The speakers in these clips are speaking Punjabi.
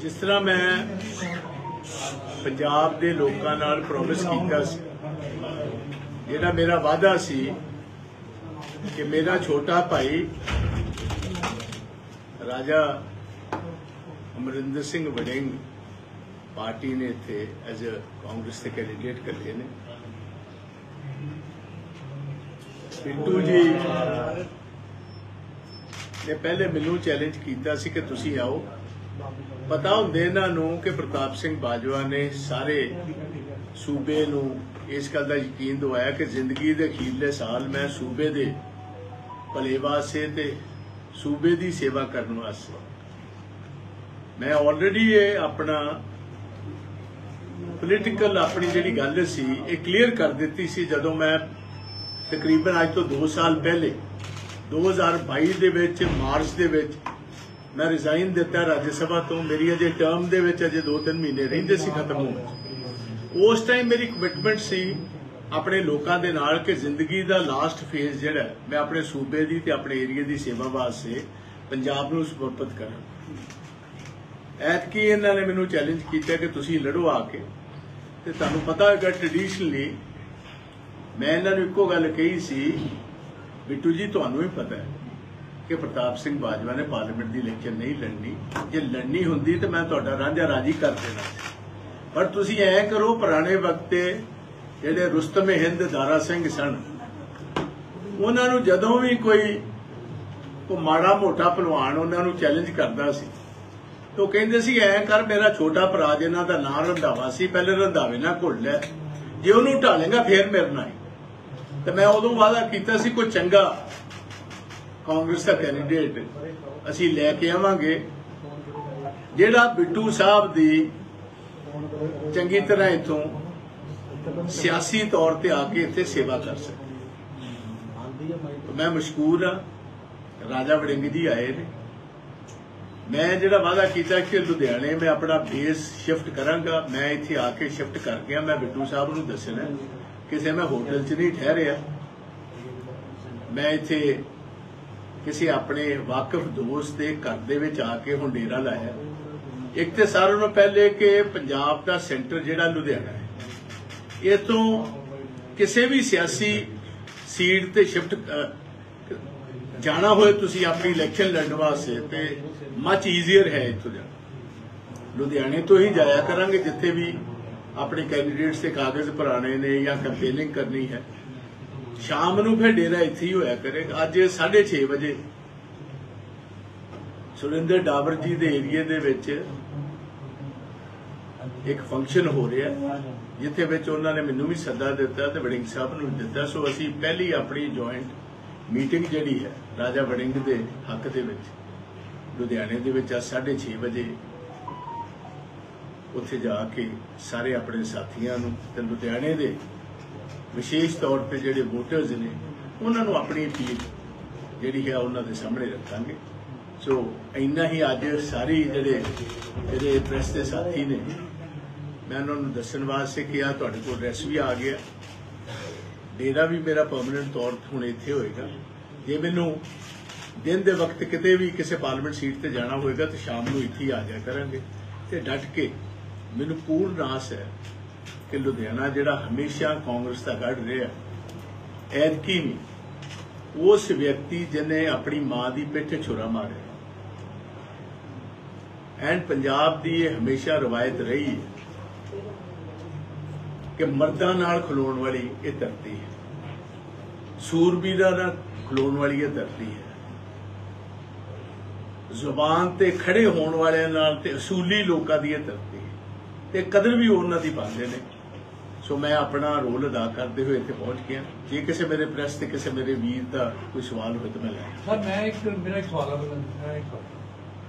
ਜਿਸ ਤਰ੍ਹਾਂ ਮੈਂ ਪੰਜਾਬ ਦੇ ਲੋਕਾਂ ਨਾਲ ਪ੍ਰੋਮਿਸ ਕੀਤਾ ਸੀ, ਜਿਹੜਾ ਮੇਰਾ ਵਾਅਦਾ ਸੀ ਕਿ ਮੇਰਾ ਛੋਟਾ ਭਾਈ ਰਾਜਾ ਅਮਰਿੰਦਰ ਸਿੰਘ ਵੜਿੰਗ ਪਾਰਟੀ ਨੇ ਇੱਥੇ ਐਜ਼ ਅ ਕਾਂਗਰਸ ਦੇ ਕੈਂਡੀਡੇਟ ਕਰ ਨੇ। ਪਿੰਟੂ ਜੀ ਨੇ ਪਹਿਲੇ ਮੈਨੂੰ ਚੈਲੰਜ ਕੀਤਾ ਸੀ ਕਿ ਤੁਸੀਂ ਆਓ। ਪਤਾ ਹੁੰਦੇ ਇਹਨਾਂ ਨੂੰ ਕਿ ਪ੍ਰਤਾਪ ਸਿੰਘ ਬਾਜਵਾ ਨੇ ਸਾਰੇ ਸੂਬੇ ਨੂੰ ਇਸ ਗੱਲ ਦਾ ਯਕੀਨ ਦਵਾਇਆ ਕਿ ਜ਼ਿੰਦਗੀ ਦੇ ਅਖੀਰਲੇ ਸਾਲ ਮੈਂ ਸੂਬੇ ਦੇ ਭਲੇ ਵਾਸਤੇ ਤੇ ਸੂਬੇ ਦੀ ਸੇਵਾ ਕਰਨ ਵਾਸਤੇ। ਮੈਂ ਆਲਰੇਡੀ ਇਹ ਆਪਣਾ ਪੋਲੀਟੀਕਲ ਆਪਣੀ ਜਿਹੜੀ ਗੱਲ ਸੀ, ਇਹ ਕਲੀਅਰ ਕਰ ਦਿੱਤੀ ਸੀ ਜਦੋਂ ਮੈਂ ਤਕਰੀਬਨ ਅੱਜ ਤੋਂ 2 ਸਾਲ ਪਹਿਲੇ 2022 ਦੇ ਵਿੱਚ, ਮਾਰਚ ਦੇ ਵਿੱਚ ਮੈਂ ਰਿਜ਼ਾਈਨ ਦਿੱਤਾ ਰਾਜ ਸਭਾ ਤੋਂ, ਮੇਰੀ ਅਜੇ ਟਰਮ ਦੇ ਵਿੱਚ ਅਜੇ 2-3 ਮਹੀਨੇ ਰਹਿੰਦੇ ਸੀ ਖਤਮ ਹੋਣ ਉਸ ਟਾਈਮ ਮੇਰੀ ਕਮਿਟਮੈਂਟ ਸੀ ਆਪਣੇ ਲੋਕਾਂ ਦੇ ਨਾਲ ਕਿ ਜ਼ਿੰਦਗੀ ਦਾ ਲਾਸਟ ਫੇਜ਼ ਜਿਹੜਾ ਮੈਂ ਆਪਣੇ ਸੂਬੇ ਦੀ ਤੇ ਆਪਣੇ ਏਰੀਆ ਦੀ ਸੇਵਾ ਵਾਸਤੇ ਪੰਜਾਬ ਨੂੰ ਸਮਰਪਿਤ ਕਰਾਂ। ਐਤਕੀ ਇਹਨਾਂ ਨੇ ਮੈਨੂੰ ਚੈਲੰਜ ਕੀਤਾ ਕਿ ਤੁਸੀਂ ਲੜੋ ਆ ਕੇ। ਤੇ ਤੁਹਾਨੂੰ ਪਤਾ ਹੈਗਾ ਟ੍ਰੈਡੀਸ਼ਨਲੀ ਮੈਂ ਇਹਨਾਂ ਨੂੰ ਇੱਕੋ ਗੱਲ ਕਹੀ ਸੀ, ਬਿੱਟੂ ਜੀ, ਤੁਹਾਨੂੰ ਹੀ ਪਤਾ ਹੈ। ਕਿ ਪ੍ਰਤਾਪ ਸਿੰਘ ਬਾਜਵਾ ਨੇ ਪਾਰਲੀਮੈਂਟ ਦੀ ਇਲੈਕਸ਼ਨ ਨਹੀਂ ਲੜਨੀ। ਜੇ ਲੜਨੀ ਹੁੰਦੀ ਤੇ ਮੈਂ ਤੁਹਾਡਾ ਰਾਂਝਾ ਰਾਜੀ ਕਰ ਦੇਣਾ। ਪਰ ਤੁਸੀਂ ਐ ਕਰੋ, ਪੁਰਾਣੇ ਵਕਤੇ ਜਿਹੜੇ ਰੁਸਤਮ ਹਿੰਦ ਦਾਰਾ ਸਿੰਘ ਸਨ, ਉਹਨਾਂ ਨੂੰ ਜਦੋਂ ਵੀ ਕੋਈ ਕੋ ਮਾੜਾ ਮੋਟਾ ਪਹਿਲਵਾਨ ਉਹਨਾਂ ਨੂੰ ਚੈਲੰਜ ਕਰਦਾ ਸੀ, ਤਾਂ ਉਹ ਕਹਿੰਦੇ ਸੀ, ਐ ਕਰ, ਮੇਰਾ ਛੋਟਾ ਭਰਾ ਜਿਹਨਾਂ ਦਾ ਨਾਂ ਰੰਧਾਵਾ ਸੀ, ਪਹਿਲੇ ਰੰਧਾਵੇ ਨਾਲ ਘੁੱਲ ਲੈ। ਜੇ ਉਹਨੂੰ ਢਾਲੇਗਾ, ਫੇਰ ਮੇਰੇ ਨਾਲ ਹੀ। ਤੇ ਮੈਂ ਉਦੋਂ ਵਾਅਦਾ ਕੀਤਾ ਸੀ, ਕੋਈ ਚੰਗਾ ਕਾਂਗਰਸ ਦਾ ਕੈਂਡੀਡੇਟ ਅਸੀਂ ਲੈ ਕੇ ਆਵਾਂਗੇ। ਜਿਹੜਾ ਬਿੱਟੂ ਸਾਹਿਬ ਦੀ ਚੰਗੀ ਤਰ੍ਹਾਂ ਇਥੋਂ ਸਿਆਸੀ ਤੌਰ ਤੇ ਆ ਕੇ ਇੱਥੇ ਸੇਵਾ ਕਰ ਸਕੇ ਮੈਂ ਮਸ਼ਕੂਰ ਹਾਂ, ਰਾਜਾ ਵੜਿੰਗ ਜੀ ਆਏ ਨੇ। ਮੈਂ ਜਿਹੜਾ ਵਾਅਦਾ ਕੀਤਾ ਕਿ ਲੁਧਿਆਣੇ, ਮੈਂ ਆਪਣਾ ਬੇਸ ਸ਼ਿਫਟ ਕਰਾਂਗਾ। ਮੈਂ ਇੱਥੇ ਆ ਕੇ ਸ਼ਿਫਟ ਕਰ ਗਿਆ। ਮੈਂ ਬਿੱਟੂ ਸਾਹਿਬ ਨੂੰ ਦੱਸਣਾ ਕਿਸੇ ਮੈਂ ਹੋਟਲ 'ਚ ਨਹੀਂ ਠਹਿਰਿਆ। ਮੈਂ ਇੱਥੇ ਕਿਸੇ ਆਪਣੇ ਵਾਕਫ ਦੋਸਤ ਦੇ ਘਰ ਦੇ ਵਿੱਚ ਆ ਕੇ ਹੁਣ ਡੇਰਾ ਲਾਇਆ। ਇੱਕ ਤੇ ਸਾਰਿਆਂ ਨੂੰ ਪਹਿਲੇ ਕਿ ਪੰਜਾਬ ਦਾ ਸੈਂਟਰ ਜਿਹੜਾ ਲੁਧਿਆਣਾ ਹੈ ਇਹ ਤੋਂ ਕਿਸੇ ਵੀ ਸਿਆਸੀ ਸੀਟ ਤੇ ਸ਼ਿਫਟ ਜਾਣਾ ਹੋਏ ਤੁਸੀਂ ਆਪਣੀ ਇਲੈਕਸ਼ਨ ਲੜਨ ਵਾਸਤੇ ਤੇ ਮੱਚ ਈਜ਼ੀਅਰ ਹੈ ਇੱਥੋਂ ਜਾਣਾ ਲੁਧਿਆਣੇ ਤੋਂ ਹੀ ਜਾਇਆ ਕਰਾਂਗੇ ਜਿੱਥੇ ਵੀ ਆਪਣੇ ਕੈਂਡੀਡੇਟਸ ਦੇ ਕਾਗਜ਼ ਭਰਾਣੇ ਨੇ ਜਾਂ ਕੰਪੇਨਿੰਗ ਕਰਨੀ ਹੈ। ਸ਼ਾਮ ਨੂੰ ਫਿਰ ਡੇਰਾ ਇੱਥੇ ਹੀ ਹੋਇਆ ਕਰੇਗਾ। ਅੱਜ 6:30 ਵਜੇ। ਸੁਰਿੰਦਰ ਡਾਬਰ ਜੀ ਦੇ ਏਰੀਏ ਦੇ ਵਿੱਚ ਇੱਕ ਫੰਕਸ਼ਨ ਹੋ ਰਿਹਾ ਜਿੱਥੇ ਵਿੱਚ ਉਹਨਾਂ ਨੇ ਮੈਨੂੰ ਵੀ ਸੱਦਾ ਦਿੱਤਾ ਤੇ ਵੜਿੰਗ ਸਾਹਿਬ ਨੂੰ ਵੀ ਦਿੱਤਾ। ਸੋ ਅਸੀਂ ਪਹਿਲੀ ਆਪਣੀ ਜੁਆਇੰਟ ਮੀਟਿੰਗ ਜਿਹੜੀ ਹੈ, ਰਾਜਾ ਵੜਿੰਗ ਦੇ ਹੱਕ ਦੇ ਵਿੱਚ, ਲੁਧਿਆਣੇ ਦੇ ਵਿੱਚ ਅੱਜ 6:30 ਵਜੇ ਉੱਥੇ ਜਾ ਕੇ ਸਾਰੇ ਆਪਣੇ ਸਾਥੀਆਂ ਨੂੰ ਤੇ ਲੁਧਿਆਣੇ ਦੇ ਵਿਸ਼ੇਸ਼ ਤੌਰ ਤੇ ਜਿਹੜੇ ਵੋਟਰਸ ਨੇ, ਉਹਨਾਂ ਨੂੰ ਆਪਣੀ ਅਪੀਲ ਜਿਹੜੀ ਹੈ ਉਹਨਾਂ ਦੇ ਸਾਹਮਣੇ ਰੱਖਾਂਗੇ। ਸੋ ਇੰਨਾ ਹੀ ਅੱਜ ਸਾਰੇ ਜਿਹੜੇ ਜਿਹੜੇ ਪ੍ਰੈਸ ਦੇ ਸਾਥੀ ਨੇ, ਮੈਂ ਉਹਨਾਂ ਨੂੰ ਦੱਸਣ ਵਾਸਤੇ ਕਿਹਾ ਤੁਹਾਡੇ ਕੋਲ ਐਡਰੈਸ ਵੀ ਆ ਗਿਆ। ਡੇਰਾ ਵੀ ਮੇਰਾ ਪਰਮਨੈਂਟ ਤੌਰ ਤੇ ਹੁਣ ਇੱਥੇ ਹੋਏਗਾ। ਜੇ ਮੈਨੂੰ ਦਿਨ ਦੇ ਵਕਤ ਕਿਤੇ ਵੀ ਕਿਸੇ ਪਾਰਲੀਮੈਂਟ ਸੀਟ ਤੇ ਜਾਣਾ ਹੋਏਗਾ, ਤਾਂ ਸ਼ਾਮ ਨੂੰ ਇੱਥੇ ਹੀ ਆ ਜਾਇਆ ਕਰਾਂਗੇ। ਤੇ ਡਟ ਕੇ ਮੈਨੂੰ ਪੂਰਨ ਆਸ ਹੈ ਕਿ ਲੁਧਿਆਣਾ ਜਿਹੜਾ ਹਮੇਸ਼ਾ ਕਾਂਗਰਸ ਦਾ ਗੜ ਰਿਹਾ ਐਤਕੀ ਵੀ ਉਸ ਵਿਅਕਤੀ ਜਿਹਨੇ ਆਪਣੀ ਮਾਂ ਦੀ ਪਿੱਠ ਛੁਰਾ ਮਾਰਿਆ। ਐਂਡ ਪੰਜਾਬ ਦੀ ਇਹ ਹਮੇਸ਼ਾ ਰਵਾਇਤ ਰਹੀ ਹੈ ਕਿ ਮਰਦਾਂ ਨਾਲ ਖਲੋਣ ਵਾਲੀ ਇਹ ਧਰਤੀ ਹੈ। ਸੂਰਬੀਰਾਂ ਨਾਲ ਖਲੋਣ ਵਾਲੀ ਇਹ ਧਰਤੀ ਹੈ। ਜ਼ੁਬਾਨ ਤੇ ਖੜੇ ਹੋਣ ਵਾਲਿਆਂ ਨਾਲ ਤੇ ਅਸੂਲੀ ਲੋਕਾਂ ਦੀ ਇਹ ਧਰਤੀ ਤੇ ਕਦਰ ਵੀ ਉਹਨਾਂ ਦੀ ਪਾਉਂਦੇ ਨੇ। ਸੋ ਮੈਂ ਆਪਣਾ ਰੋਲ ਅਦਾ ਕਰਦੇ ਹੋਏ ਇੱਥੇ ਪਹੁੰਚ ਗਿਆ ਜੇ ਕਿਸੇ ਮੇਰੇ ਪ੍ਰੈਸ ਤੇ ਕਿਸੇ ਮੇਰੇ ਵੀਰ ਦਾ ਕੋਈ ਸਵਾਲ ਹੋਵੇ ਤਾਂ ਮੈਂ ਲੈ ਸਰ ਮੈਂ ਇੱਕ ਮੇਰਾ ਇੱਕ ਸਵਾਲ ਹੈ ਮੈਂ ਇੱਕ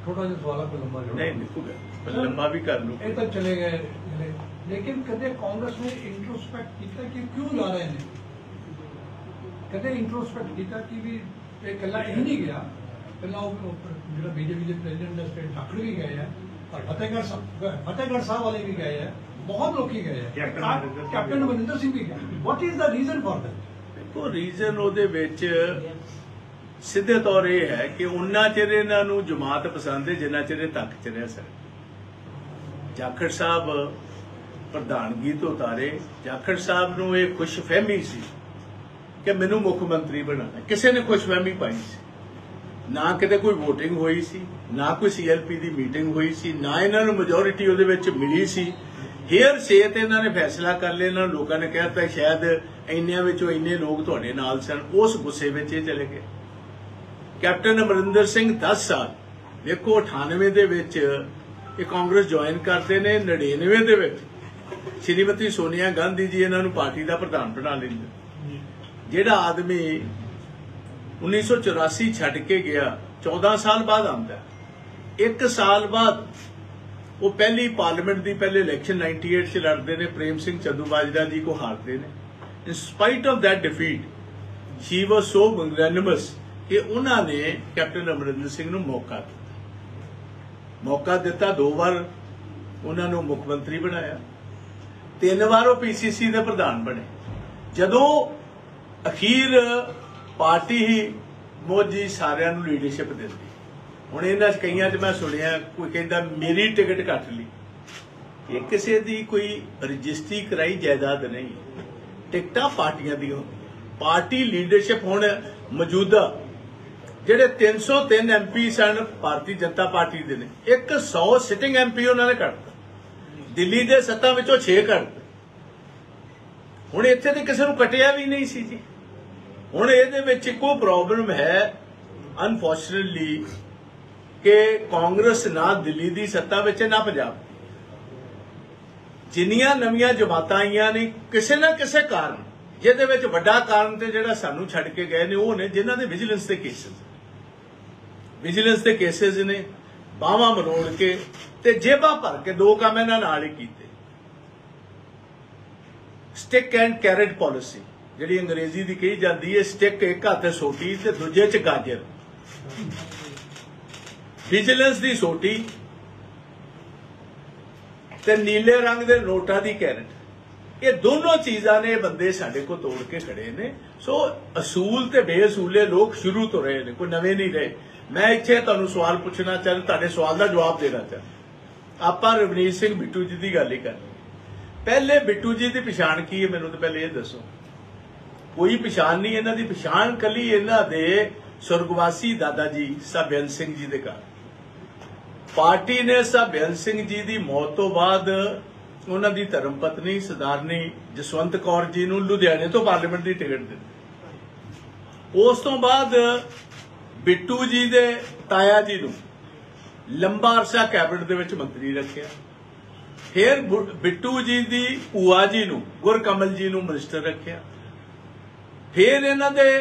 ਛੋਟਾ ਜਿਹਾ ਸਵਾਲ ਹੈ ਲੰਬਾ ਜਿਹਾ ਨਹੀਂ ਲੰਬਾ ਵੀ ਕਰ ਲੂ ਇਹ ਤਾਂ ਚਲੇ ਗਏ। ਲੇਕਿਨ ਕਦੇ ਕਾਂਗਰਸ ਨੇ ਇੰਟਰੋਸਪੈਕਟ ਕੀਤਾ ਕਿ ਕਿਉਂ ਜਾ ਰਹੇ ਨੇ ਕਦੇ ਇੰਟਰੋਸਪੈਕਟ ਕੀਤਾ ਕਿ ਵੀ ਇਹ ਇਕੱਲਾ ਇਹ ਨਹੀਂ ਗਿਆ ਉਹ ਉਹ ਜਿਹੜਾ ਬੀਜੇਪੀ ਦੇ ਪ੍ਰੈਜ਼ੀਡੈਂਟ ਦਾ ਸਟੇਟ ਠਾਕਰੇ ਵੀ ਗਏ ਆ ਪਰ ਫਤਿਹਗੜ੍ਹ ਸਾਹਿਬ ਫਤਿਹਗੜ੍ਹ ਸਾਹਿਬ ਵਾਲੇ ਵੀ ਗਏ ਆ ਬਹੁਤ ਲੋਕੀ ਗਏ ਆ ਕੈਪਟਨ ਅਮਰਿੰਦਰ ਸਿੰਘ ਕੈਪਟਨ ਅਮਰਿੰਦਰ ਸਿੰਘ ਵੀ ਗਏ what is the reason for that ਦੇਖੋ ਰੀਜ਼ਨ ਉਹਦੇ ਵਿੱਚ ਸਿੱਧੇ ਤੌਰ ਇਹ ਹੈ ਕਿ ਉਹਨਾਂ ਚਿਰ ਇਹਨਾਂ ਨੂੰ ਜਮਾਤ ਪਸੰਦ ਹੈ ਜਿੰਨਾ ਚਿਰ ਇਹ ਤੱਕ ਚ ਰਹਿ ਸਕਦੇ ਜਾਖੜ ਸਾਹਿਬ ਪ੍ਰਧਾਨਗੀ ਤੋਂ ਉਤਾਰੇ। ਜਾਖੜ ਸਾਹਿਬ ਨੂੰ ਇਹ ਖੁਸ਼ਫਹਿਮੀ ਸੀ ਕਿ ਮੈਨੂੰ ਮੁੱਖ ਮੰਤਰੀ ਬਣਾਉਣਾ ਕਿਸੇ ਨੇ ਖੁਸ਼ਫਹਿਮੀ ਪਾਈ ਸੀ। ਨਾ ਕਿਤੇ ਕੋਈ VOTING ਹੋਈ ਸੀ ਨਾ ਕੋਈ CLP ਦੀ ਮੀਟਿੰਗ ਹੋਈ ਸੀ ਨਾ ਇਹਨਾਂ ਨੂੰ ਮੈਜੋਰਿਟੀ ਉਹਦੇ ਵਿੱਚ ਮਿਲੀ ਸੀ। ਹੇਅਰ ਸੇ ਤੇ ਇਹਨਾਂ ਨੇ ਫੈਸਲਾ ਕਰ ਲਿਆ, ਇਹਨਾਂ ਲੋਕਾਂ ਨੇ ਕਹਿਤਾ ਸ਼ਾਇਦ ਇੰਨਿਆਂ ਵਿੱਚੋਂ ਇੰਨੇ ਲੋਕ ਤੁਹਾਡੇ ਨਾਲ ਸਨ, ਉਸ ਗੁੱਸੇ ਵਿੱਚ ਇਹ ਚਲੇ ਗਏ। ਕੈਪਟਨ ਅਮਰਿੰਦਰ ਸਿੰਘ 10 ਸਾਲ ਦੇਖੋ 98 ਦੇ ਵਿੱਚ ਇਹ ਕਾਂਗਰਸ ਜੁਆਇਨ ਕਰਦੇ ਨੇ 99 ਦੇ ਵਿੱਚ। ਸ਼੍ਰੀਮਤੀ ਸੋਨੀਆ ਗਾਂਧੀ ਜੀ ਇਹਨਾਂ ਨੂੰ ਪਾਰਟੀ ਦਾ ਪ੍ਰਧਾਨ ਬਣਾ ਲੈਂਦੇ। ਜਿਹੜਾ ਆਦਮੀ 1984 ਛੱਡ ਕੇ ਗਿਆ 14 ਸਾਲ ਬਾਅਦ ਆਉਂਦਾ। ਹੈ। ਸਾਲ ਬਾਅਦ ਉਹ ਪਹਿਲੀ ਪਾਰਲੀਮੈਂਟ ਦੀ ਪਹਿਲੇ ਇਲੈਕਸ਼ਨ 98 ਚ ਲੜਦੇ ਨੇ, ਪ੍ਰੇਮ ਸਿੰਘ ਚੰਦੂ ਬਾਜਰਾ ਜੀ ਕੋ ਹਾਰਦੇ ਨੇ। In spite of that defeat she was so magnanimous ਕਿ ਉਹਨਾਂ ਨੇ ਕੈਪਟਨ ਅਮਰਿੰਦਰ ਸਿੰਘ ਨੂੰ ਮੌਕਾ ਦਿੱਤਾ। ਮੌਕਾ ਦਿੱਤਾ, ਦੋ ਵਾਰ ਉਹਨਾਂ ਨੂੰ ਮੁੱਖ ਮੰਤਰੀ ਬਣਾਇਆ। ਤਿੰਨ ਵਾਰ ਉਹ ਪੀਸੀਸੀ ਦੇ ਪ੍ਰਧਾਨ ਬਣੇ। ਜਦੋਂ ਅਖੀਰ ਪਾਰਟੀ ਹੀ ਮੋਦੀ ਸਾਰਿਆਂ ਨੂੰ ਲੀਡਰਸ਼ਿਪ ਦਿੰਦੀ। ਹੁਣ ਇਹਨਾਂ 'ਚ ਕਈਆਂ 'ਚ ਮੈਂ ਸੁਣਿਆ, ਕੋਈ ਕਹਿੰਦਾ ਮੇਰੀ ਟਿਕਟ ਕੱਟ ਲਈ। ਇਹ ਕਿਸੇ ਦੀ ਕੋਈ ਰਜਿਸਟਰੀ ਕਰਾਈ ਜਾਇਦਾਦ ਨਹੀਂ। ਟਿਕਟਾਂ ਪਾਰਟੀਆਂ ਦੀਆਂ ਪਾਰਟੀ ਲੀਡਰਸ਼ਿਪ ਹੁਣ ਮੌਜੂਦਾ, ਜਿਹੜੇ 303 ਐਮਪੀ ਸਨ, ਭਾਰਤੀ ਜਨਤਾ ਪਾਰਟੀ ਦੇ ਨੇ। 100 ਸਿਟਿੰਗ ਐਮਪੀ ਉਹਨਾਂ ਨੇ ਕੱਢਤਾ। ਦਿੱਲੀ ਦੇ ਸੱਤਾਂ ਵਿੱਚੋਂ 6 ਕੱਢਤੇ। ਹੁਣ ਇੱਥੇ ਤੇ ਕਿਸੇ ਨੂੰ ਕਟਿਆ ਵੀ ਨਹੀਂ ਸੀ ਜੀ। ਹੁਣ ਇਹਦੇ ਵਿੱਚ ਇੱਕੋ ਪ੍ਰੋਬਲਮ ਹੈ ਅਨਫੋਰਚੂਨਟਲੀ ਕਿ ਕਾਂਗਰਸ ਨਾ ਦਿੱਲੀ ਦੀ ਸੱਤਾ ਵਿੱਚ ਨਾ ਪੰਜਾਬ ਦੀ। ਜਿੰਨੀਆਂ ਨਵੀਆਂ ਜਮਾਤਾਂ ਆਈਆਂ ਨੇ, ਕਿਸੇ ਨਾ ਕਿਸੇ ਕਾਰਨ, ਜਿਹਦੇ ਵਿੱਚ ਵੱਡਾ ਕਾਰਨ ਤੇ ਜਿਹੜਾ ਸਾਨੂੰ ਛੱਡ ਕੇ ਗਏ ਨੇ, ਉਹ ਨੇ ਜਿਨ੍ਹਾਂ ਦੇ ਵਿਜੀਲੈਂਸ ਦੇ ਕੇਸਿਸ ਵਿਜੀਲੈਂਸ ਦੇ ਕੇਸਿਸ ਨੇ, ਬਾਹਾਂ ਮਰੋੜ ਕੇ ਤੇ ਜੇਬਾਂ ਭਰ ਕੇ ਦੋ ਕੰਮ ਇਹਨਾਂ ਨਾਲ ਹੀ ਕੀਤੇ। ਸਟਿਕ ਐਂਡ ਕੈਰਟ ਪਾਲਿਸੀ ਜਿਹੜੀ ਅੰਗਰੇਜ਼ੀ ਦੀ ਕਹੀ ਜਾਂਦੀ ਹੈ ਸਟਿਕ ਇੱਕ ਹੱਥ ਸੋਟੀ ਤੇ ਦੂਜੇ 'ਚ ਗਾਜਰ। ਵਿਜੀਲੈਂਸ ਦੀ ਸੋਟੀ ਤੇ ਨੀਲੇ ਰੰਗ ਦੇ ਨੋਟਾਂ ਦੀ ਕੈਰਟ। ਇਹ ਦੋਨੋਂ ਚੀਜ਼ਾਂ ਨੇ ਬੰਦੇ ਸਾਡੇ ਕੋਲ ਤੋੜ ਕੇ ਖੜੇ ਨੇ। ਸੋ ਅਸੂਲ ਤੇ ਬੇਅਸੂਲੇ ਲੋਕ ਸ਼ੁਰੂ ਤੋਂ ਰਹੇ ਨੇ, ਕੋਈ ਨਵੇਂ ਨਹੀਂ ਰਹੇ। ਮੈਂ ਇੱਥੇ ਤੁਹਾਨੂੰ ਸਵਾਲ ਪੁੱਛਣਾ ਚਾਹੁੰਦਾ, ਤੁਹਾਡੇ ਸਵਾਲ ਦਾ ਜਵਾਬ ਦੇਣਾ ਚਾਹੁੰਦਾ। ਆਪਾਂ ਰਵਨੀਤ ਸਿੰਘ ਬਿੱਟੂ ਜੀ ਦੀ ਗੱਲ ਹੀ ਕਰ ਪਹਿਲੇ ਬਿੱਟੂ ਜੀ ਦੀ ਪਛਾਣ ਕੀ ਹੈ? ਮੈਨੂੰ ਤਾਂ ਪਹਿਲੇ ਇਹ ਦੱਸੋ। ਕੋਈ ਪਛਾਣ ਨਹੀਂ, ਇਹਨਾਂ ਦੀ ਪਛਾਣ ਕੱਲੀ ਇਹਨਾਂ ਦੇ ਸੁਰਗਵਾਸੀ ਦਾਦਾ ਜੀ ਸਭਿਆਨ ਸਿੰਘ ਜੀ ਦੇ ਘਰ। ਪਾਰਟੀ ਨੇ ਸਭਿਆਨ ਸਿੰਘ ਜੀ ਦੀ ਮੌਤ ਤੋਂ ਬਾਅਦ ਉਹਨਾਂ ਦੀ ਧਰਮ ਪਤਨੀ ਸਰਦਾਰਨੀ ਜਸਵੰਤ ਕੌਰ ਜੀ ਨੂੰ ਲੁਧਿਆਣੇ ਤੋਂ ਪਾਰਲੀਮੈਂਟ ਦੀ ਟਿਕਟ ਦਿੱਤੀ। ਉਸ ਤੋਂ ਬਾਅਦ ਬਿੱਟੂ ਜੀ ਦੇ ਤਾਇਆ ਜੀ ਨੂੰ ਲੰਬਾ ਅਰਸਾ ਕੈਬਨਿਟ ਦੇ ਵਿੱਚ ਮੰਤਰੀ ਰੱਖਿਆ। ਫਿਰ ਬਿੱਟੂ ਜੀ ਦੀ ਭੂਆ ਜੀ ਨੂੰ, ਗੁਰਕਮਲ ਜੀ ਨੂੰ ਮਿਨਿਸਟਰ ਰੱਖਿਆ। ਫਿਰ ਇਹਨਾਂ ਦੇ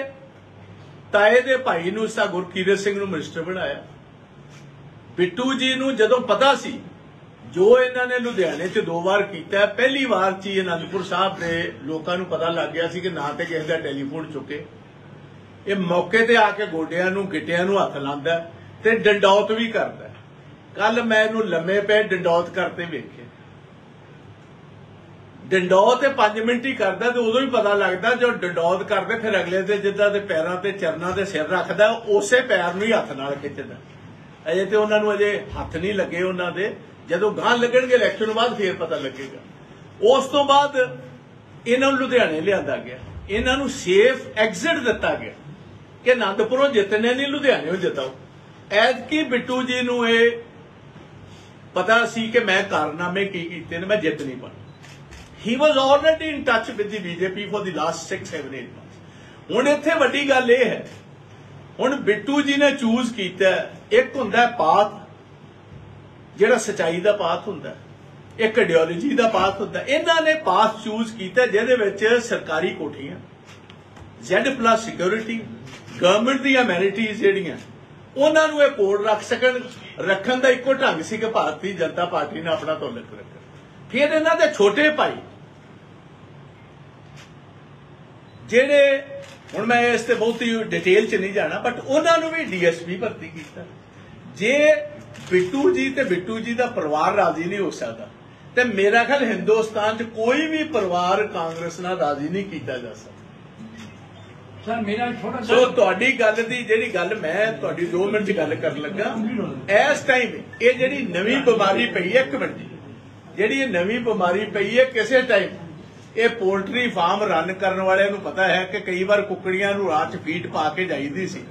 ਤਾਏ ਦੇ ਭਾਈ ਨੂੰ ਸਾ ਗੁਰਕੀਰਤ ਸਿੰਘ ਨੂੰ ਮਿਨਿਸਟਰ ਬਣਾਇਆ। ਬਿੱਟੂ ਜੀ ਨੂੰ ਜਦੋਂ ਪਤਾ ਸੀ, ਜੋ ਇਹਨਾਂ ਨੇ ਲੁਧਿਆਣੇ 'ਚ ਦੋ ਵਾਰ ਕੀਤਾ, ਪਹਿਲੀ ਵਾਰ 'ਚ ਹੀ ਅਨੰਦਪੁਰ ਸਾਹਿਬ ਦੇ ਲੋਕਾਂ ਨੂੰ ਪਤਾ ਲੱਗ ਗਿਆ ਸੀ ਕਿ ਨਾ ਤੇ ਕਿਸੇ ਦਾ ਟੈਲੀਫੋਨ ਚੁੱਕੇ। ਇਹ ਮੌਕੇ ਤੇ ਆ ਕੇ ਗੋਡਿਆਂ ਨੂੰ, ਗਿੱਟਿਆਂ ਨੂੰ ਹੱਥ ਲਾਉਂਦਾ ਤੇ ਡੰਡੌਤ ਵੀ ਕਰਦਾ। ਕੱਲ ਮੈਂ ਇਹਨੂੰ ਲੰਮੇ ਪੈ ਡੰਡੌਤ ਕਰਤੇ ਵੇਖਿਆ ਡੰਡੌਤ ਤੇ 5 ਮਿੰਟ ਹੀ ਕਰਦਾ ਤੇ ਉਦੋਂ ਹੀ ਪਤਾ ਲੱਗਦਾ ਜੋ ਡੰਡੌਤ ਕਰਦੇ, ਫਿਰ ਅਗਲੇ ਦੇ ਜਿੱਦਾਂ ਦੇ ਪੈਰਾਂ ਤੇ ਚਰਨਾਂ ਤੇ ਸਿਰ ਰੱਖਦਾ, ਉਸੇ ਪੈਰ ਨੂੰ ਹੀ ਹੱਥ ਨਾਲ ਖਿੱਚਦਾ। ਅਜੇ ਤੇ ਉਹਨਾਂ ਨੂੰ ਅਜੇ ਹੱਥ ਨਹੀਂ ਲੱਗੇ ਉਹਨਾਂ ਦੇ। ਜਦੋਂ ਗਾਂ ਲੱਗਣਗੇ ਇਲੈਕਸ਼ਨ ਬਾਅਦ ਫੇਰ ਪਤਾ ਲੱਗੇਗਾ। ਉਸ ਤੋਂ ਬਾਅਦ ਇਹਨਾਂ ਨੂੰ ਲੁਧਿਆਣੇ ਲਿਆਂਦਾ ਗਿਆ। ਇਹਨਾਂ ਨੂੰ ਸੇਫ ਐਗਜ਼ਿਟ ਦਿੱਤਾ ਗਿਆ। ਕਿ ਆਨੰਦਪੁਰੋਂ ਜਿੱਤਨੇ ਨਹੀਂ, ਲੁਧਿਆਣੇੋਂ ਜਿਤਾਓ। ਐਤਕੀ ਬਿੱਟੂ ਜੀ ਨੂੰ ਇਹ ਪਤਾ ਸੀ ਕਿ ਮੈਂ ਕਾਰਨਾਮੇ ਕੀ ਕੀਤੇ ਨੇ, ਮੈਂ ਜਿੱਤ ਨਹੀਂ ਪਾਣਾ he was already in touch with the BJP for the last 6 7 8 months ਹੁਣ ਇੱਥੇ ਵੱਡੀ ਗੱਲ ਇਹ ਹੈ। ਹੁਣ ਬਿੱਟੂ ਜੀ ਨੇ ਚੂਜ਼ ਕੀਤਾ ਇੱਕ ਹੁੰਦਾ ਪਾਥ, ਜਿਹੜਾ ਸਚਾਈ ਦਾ ਪਾਤ ਹੁੰਦਾ ਇੱਕ ਆਈਡੀਓਲੋਜੀ ਦਾ ਪਾਥ ਹੁੰਦਾ ਇਹਨਾਂ ਨੇ ਪਾਥ ਚੂਜ਼ ਕੀਤਾ ਜਿਹਦੇ ਵਿੱਚ ਸਰਕਾਰੀ ਕੋਠੀਆਂ, Z+ ਸਿਕਿਉਰਿਟੀ ਗਵਰਨਮੈਂਟ ਦੀਆਂ ਅਮੈਨਿਟੀਜ਼ ਜਿਹੜੀਆਂ, ਉਹਨਾਂ ਨੂੰ ਇਹ ਕੋਡ ਰੱਖ ਸਕਣ, ਰੱਖਣ ਦਾ ਇੱਕੋ ਢੰਗ ਸੀ ਕਿ ਭਾਰਤੀ ਜਨਤਾ ਪਾਰਟੀ ਨੇ ਆਪਣਾ ਤੋਲਕ ਰੱਖਿਆ। ਫਿਰ ਇਹਨਾਂ ਦੇ ਛੋਟੇ ਭਾਈ, ਜਿਹੜੇ ਹੁਣ ਮੈਂ ਇਸ ਤੇ ਬਹੁਤੀ ਡਿਟੇਲ ਚ ਨਹੀਂ ਜਾਣਾ ਬਟ ਉਹਨਾਂ ਨੂੰ ਵੀ ਡੀਐਸਪੀ ਭਰਤੀ ਕੀਤਾ। ਜੇ ਬਿੱਟੂ ਜੀ ਤੇ ਬਿੱਟੂ ਜੀ ਦਾ ਪਰਿਵਾਰ ਰਾਜ਼ੀ ਨਹੀਂ ਹੋ ਸਕਦਾ ਤੇ ਮੇਰਾ ਖਿਆਲ ਹਿੰਦੁਸਤਾਨ 'ਚ ਕੋਈ ਵੀ ਪਰਿਵਾਰ ਕਾਂਗਰਸ ਨਾਲ ਰਾਜ਼ੀ ਨਹੀਂ ਕੀਤਾ ਜਾ ਸਕਦਾ। ਸਰ ਮੇਰਾ ਛੋਟਾ ਸੋ ਤੁਹਾਡੀ ਗੱਲ ਦੀ ਜਿਹੜੀ ਗੱਲ ਮੈਂ ਤੁਹਾਡੀ 2 ਮਿੰਟ 'ਚ ਗੱਲ ਕਰਨ ਲੱਗਾ। ਇਸ ਟਾਈਮ ਇਹ ਜਿਹੜੀ ਨਵੀਂ ਬਿਮਾਰੀ ਪਈ ਹੈ ਇੱਕ ਮਿੰਟ ਜਿਹੜੀ ਇਹ ਨਵੀਂ ਬਿਮਾਰੀ ਪਈ ਹੈ ਕਿਸੇ ਟਾਈਮ ਇਹ ਪੋਲਟਰੀ ਫਾਰਮ ਰਨ ਕਰਨ ਵਾਲਿਆਂ ਨੂੰ ਪਤਾ ਹੈ ਕਿ ਕਈ ਵਾਰ ਕੁੱਕੜੀਆਂ ਨੂੰ ਰਾਤ ਫੀਡ ਪਾ ਕੇ ਜਾਈਦੀ ਸੀ।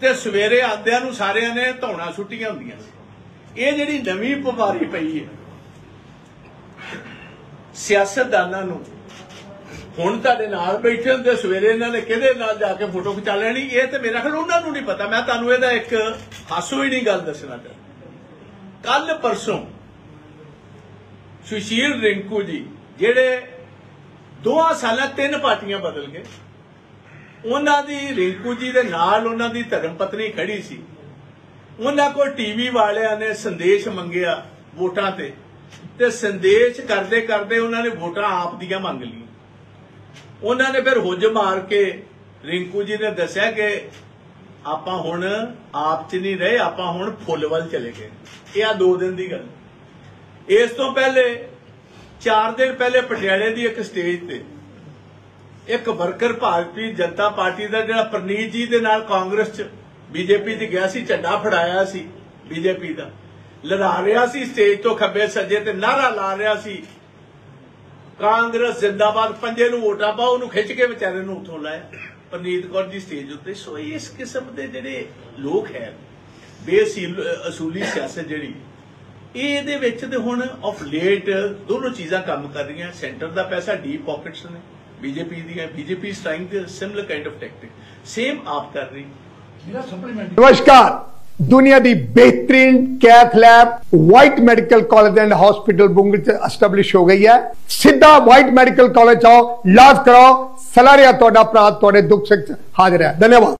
ਤੇ ਸਵੇਰੇ ਆਂਦਿਆਂ ਨੂੰ ਸਾਰਿਆਂ ਨੇ ਧੌਣਾ ਛੁੱਟੀਆਂ ਹੁੰਦੀਆਂ ਸੀ। ਇਹ ਜਿਹੜੀ ਨਵੀਂ ਬਿਮਾਰੀ ਪਈ ਹੈ, ਸਿਆਸਤਦਾਨਾਂ ਨੂੰ, ਹੁਣ ਤੁਹਾਡੇ ਨਾਲ ਬੈਠੇ ਹੁੰਦੇ ਸਵੇਰੇ ਇਹਨਾਂ ਨੇ ਕਿਹਦੇ ਨਾਲ ਜਾ ਕੇ ਫੋਟੋ ਖਿਚਾ ਲੈਣੀ, ਇਹ ਤੇ ਮੇਰਾ ਖਿਆਲ ਉਹਨਾਂ ਨੂੰ ਨਹੀਂ ਪਤਾ। ਮੈਂ ਤੁਹਾਨੂੰ ਇਹਦਾ ਇੱਕ ਹਾਸੋ ਹੀ ਨਹੀਂ ਗੱਲ ਦੱਸਣਾ ਚਾਹੁੰਦਾ। ਕੱਲ ਪਰਸੋਂ ਸੁਸ਼ੀਲ ਰਿੰਕੂ ਜੀ, ਜਿਹੜੇ ਦੋਹਾਂ ਸਾਲਾਂ ਤਿੰਨ ਪਾਰਟੀਆਂ ਬਦਲ ਗਏ। ਉਹਨਾਂ ਦੀ ਰਿੰਕੂ ਜੀ ਦੇ ਨਾਲ ਉਹਨਾਂ ਦੀ ਧਰਮ ਪਤਨੀ ਖੜੀ ਸੀ। ਉਹਨਾਂ ਕੋਲ ਟੀਵੀ ਵਾਲਿਆਂ ਨੇ ਸੰਦੇਸ਼ ਮੰਗਿਆ ਵੋਟਾਂ ਤੇ। ਤੇ ਸੰਦੇਸ਼ ਕਰਦੇ ਕਰਦੇ ਉਹਨਾਂ ਨੇ ਵੋਟਾਂ ਆਪ ਦੀਆਂ ਮੰਗ ਲਈਆਂ। ਉਹਨਾਂ ਨੇ ਫਿਰ ਹੁੱਜ ਮਾਰ ਕੇ ਰਿੰਕੂ ਜੀ ਨੇ ਦੱਸਿਆ ਕਿ ਆਪਾਂ ਹੁਣ ਆਪ ਚ ਨਹੀਂ ਰਹੇ, ਆਪਾਂ ਹੁਣ ਫੁੱਲ ਵੱਲ ਚਲੇ ਗਏ। ਇਹ ਆ ਦੋ ਦਿਨ ਦੀ ਗੱਲ। ਇਸ ਤੋਂ ਪਹਿਲੇ 4 ਦਿਨ ਪਹਿਲੇ ਪਟਿਆਲੇ ਦੀ ਇੱਕ ਸਟੇਜ ਤੇ। ਇੱਕ ਵਰਕਰ ਭਾਰਤੀ ਜਨਤਾ ਪਾਰਟੀ ਦਾ ਜਿਹੜਾ ਪ੍ਰਨੀਤ ਜੀ ਦੇ ਨਾਲ ਕਾਂਗਰਸ ਚ ਬੀਜੇਪੀ 'ਚ ਗਿਆ ਸੀ, ਝੰਡਾ ਫੜਾਇਆ ਸੀ ਬੀਜੇਪੀ ਦਾ। ਲੜਾ ਰਿਹਾ ਸੀ ਸਟੇਜ ਤੋਂ ਖੱਬੇ ਸੱਜੇ ਤੇ ਨਾਰਾ ਲਾ ਰਿਹਾ ਸੀ। ਕਾਂਗਰਸ ਜਿੰਦਾਬਾਦ ਪੰਜੇ ਨੂੰ ਵੋਟਾਂ ਪਾਓ, ਉਹਨੂੰ ਖਿੱਚ ਕੇ ਵਿਚਾਰੇ ਨੂੰ ਉੱਥੋਂ ਲਾਇਆ। ਪਰਨੀਤ ਕੌਰ ਦੀ ਸਟੇਜ ਉੱਤੇ। ਸੋ ਇਸ ਕਿਸਮ ਦੇ ਜਿਹੜੇ ਲੋਕ ਹੈ ਬੇਸੀਲ ਅਸੂਲੀ ਸਿਆਸਤ ਜਿਹੜੀ ਇਹ ਇਹਦੇ ਵਿੱਚ ਤੇ ਹੁਣ ਆਫ ਲੇਟ ਦੋਨੋਂ ਚੀਜ਼ਾਂ ਕੰਮ ਕਰ ਰਹੀਆਂ। ਸੈਂਟਰ ਦਾ ਪੈਸਾ ਡੀਪ ਪਾਕਟਸ ਨੇ। ਬੀਜੇਪੀ ਦੀਆਂ BJP is trying the similar kind of tactic same AAP ਕਰ ਰਹੀ। ਮੇਰਾ ਸਪਲੀਮੈਂਟ ਨਮਸਕਾਰ। ਦੁਨੀਆ ਦੀ ਬਿਹਤਰੀਨ cath lab White medical college and hospital Bungal ਚ ਐਸਟੈਬਲਿਸ਼ ਹੋ ਗਈ ਹੈ। ਸਿੱਧਾ ਵਾਈਟ ਮੈਡੀਕਲ ਕਾਲਜ ਆਓ ਇਲਾਜ ਕਰਾਓ। ਸਲਾਰੀਆ ਤੁਹਾਡਾ ਭਰਾ ਤੁਹਾਡੇ ਦੁੱਖ ਸੁੱਖ ਚ ਹਾਜ਼ਰ ਹੈ। ਧੰਨਵਾਦ।